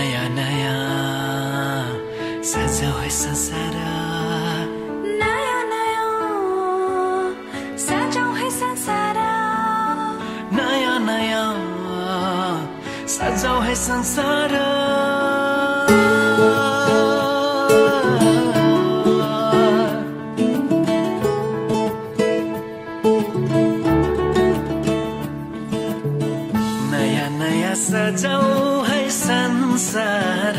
नया नया। साझा है संसार। नयाँ नयाँ। है संसार। नयाँ नयाँ। साझा है संसार। सजाऊ संसार।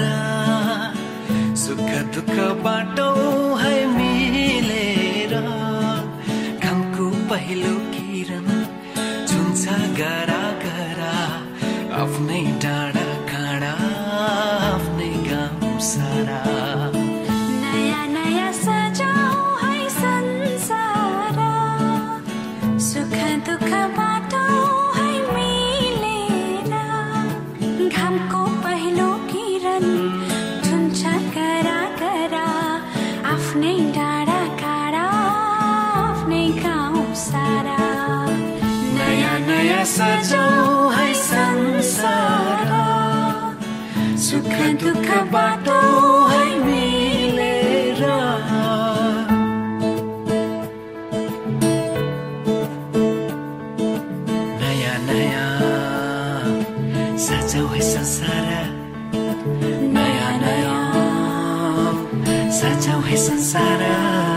सुख दुःख बाटो है मिलेर। घामको पहिलो किरण छुन्छ गरा गरा आफ्नै डाँडा काँडा आफ्नै गाउँ सारा। नयाँ नयाँ सजाउ है संसार सुख दुःख बाटो है मिलेर नयाँ नयाँ सजाउ है संसार नयाँ नयाँ सजाउ है संसार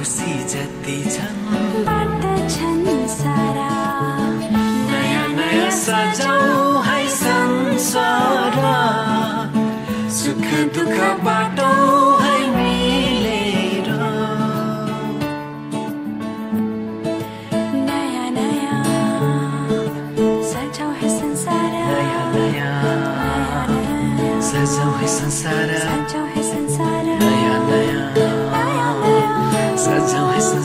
खुसी जति छन्। सारा। नयाँ नयाँ सजाउ है संसार सुख दुःख बाटो है मिलेर। नयाँ नयाँ सजाउ है संसार। नयाँ नयाँ सजाउ है संसार। सजाउ है संसार।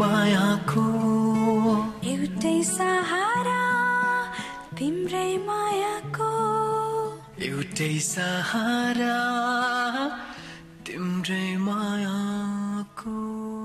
मायाको। एउटै सहारा तिम्रै मायाको। एउटै सहारा तिम्रै मायाको।